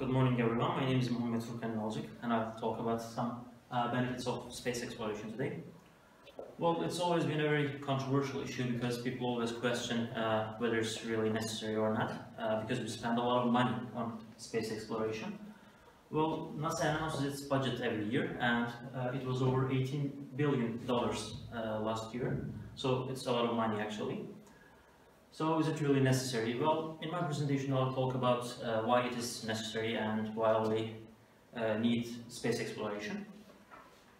Good morning everyone, my name is Mohamed Furkan Nalcik and I'll talk about some uh, benefits of space exploration today. Well, it's always been a very controversial issue because people always question uh, whether it's really necessary or not uh, because we spend a lot of money on space exploration. Well, NASA announces its budget every year and uh, it was over 18 billion dollars uh, last year, so it's a lot of money actually. So is it really necessary? Well, in my presentation I'll talk about uh, why it is necessary and why we uh, need space exploration.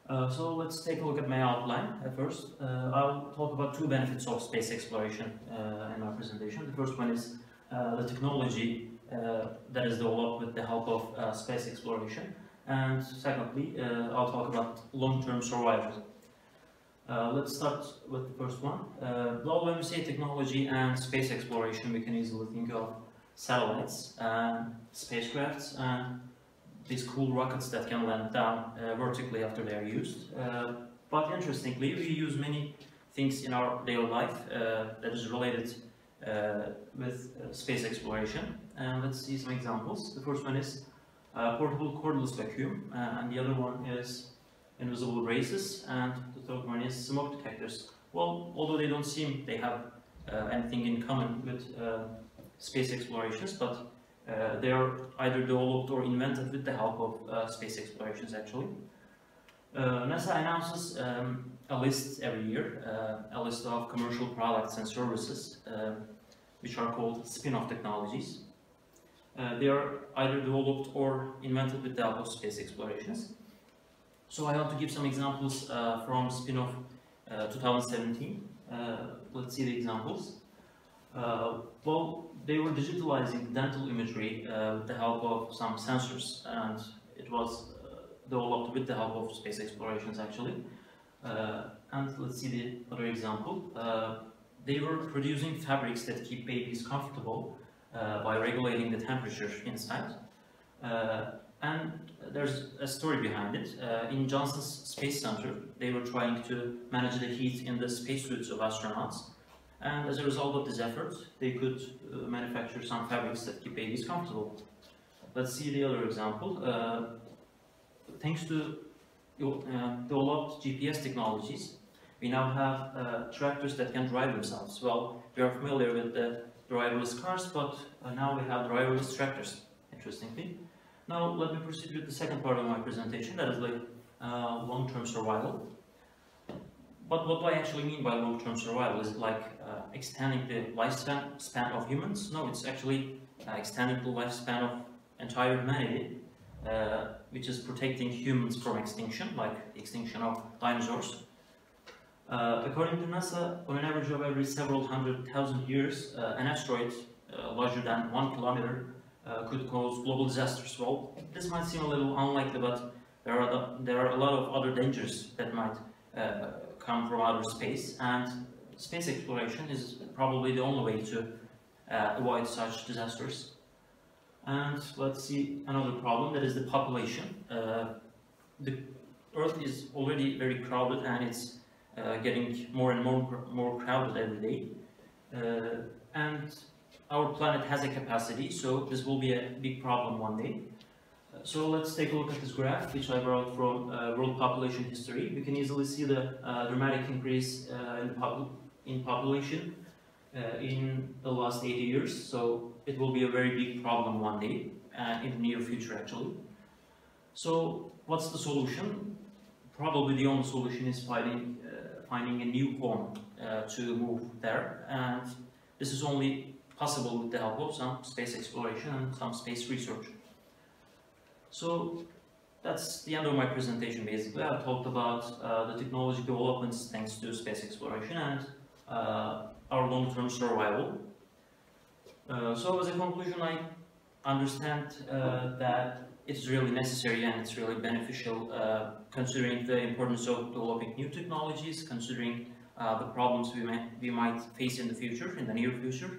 Uh, so let's take a look at my outline at first. Uh, I'll talk about two benefits of space exploration uh, in my presentation. The first one is uh, the technology that is developed with the help of space exploration. And secondly, I'll talk about long-term survival. Uh, let's start with the first one. Uh, we say technology and space exploration, we can easily think of satellites, and spacecrafts, and these cool rockets that can land down uh, vertically after they are used. Uh, but interestingly, we use many things in our daily life uh, that is related uh, with space exploration. And let's see some examples. The first one is portable cordless vacuum, and the other one is invisible braces, and the third one is smoke detectors. Well, although they don't seem they have uh, anything in common with uh, space explorations, but uh, they are either developed or invented with the help of uh, space explorations actually. Uh, NASA announces um, a list every year, uh, a list of commercial products and services, which are called spin-off technologies. they are either developed or invented with the help of space explorations. So I want to give some examples uh, from spin-off uh, 2017. Uh, let's see the examples. Uh, well, they were digitalizing dental imagery uh, with the help of some sensors and it was uh, developed with the help of space explorations actually. and let's see the other example. they were producing fabrics that keep babies comfortable by regulating the temperature inside. And there's a story behind it. Uh, in Johnson's Space Center, they were trying to manage the heat in the spacesuits of astronauts. And as a result of this effort, they could uh, manufacture some fabrics that keep babies comfortable. Let's see the other example. Uh, thanks to uh, developed GPS technologies, we now have uh, tractors that can drive themselves. Well, we are familiar with the driverless cars, but uh, now we have driverless tractors, interestingly. Now let me proceed with the second part of my presentation, that is like uh, long-term survival. But what do I actually mean by long-term survival? Is it like uh, extending the lifespan span of humans? No, it's actually uh, extending the lifespan of entire humanity, uh, which is protecting humans from extinction, like the extinction of dinosaurs. Uh, according to NASA, on an average of every several hundred thousand years, uh, an asteroid larger than one kilometer uh, could cause global disasters. Well, this might seem a little unlikely, but there are, the, there are a lot of other dangers that might uh, come from outer space, and space exploration is probably the only way to uh, avoid such disasters. And let's see another problem, that is the population. Uh, the Earth is already very crowded and it's uh, getting more and more, more crowded every day. Uh, and our planet has a capacity, so this will be a big problem one day. Uh, so let's take a look at this graph, which I brought from uh, world population history. We can easily see the uh, dramatic increase uh, in, pop in, population uh, in the last 80 years. So it will be a very big problem one day, uh, in the near future actually. So what's the solution? Probably the only solution is finding, finding a new home to move there. And this is only possible with the help of some space exploration and some space research. So that's the end of my presentation basically. I talked about uh, the technology developments thanks to space exploration and uh, our long-term survival. Uh, so as a conclusion, I understand uh, that it's really necessary and it's really beneficial uh, considering the importance of developing new technologies, considering uh, the problems we might, we might face in the future, in the near future.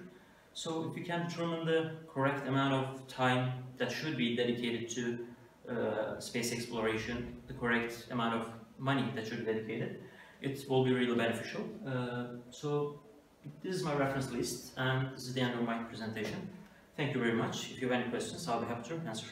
So if you can determine the correct amount of time that should be dedicated to uh, space exploration, the correct amount of money that should be dedicated, it will be really beneficial. Uh, so this is my reference list and this is the end of my presentation. Thank you very much. If you have any questions, I'll be happy to answer.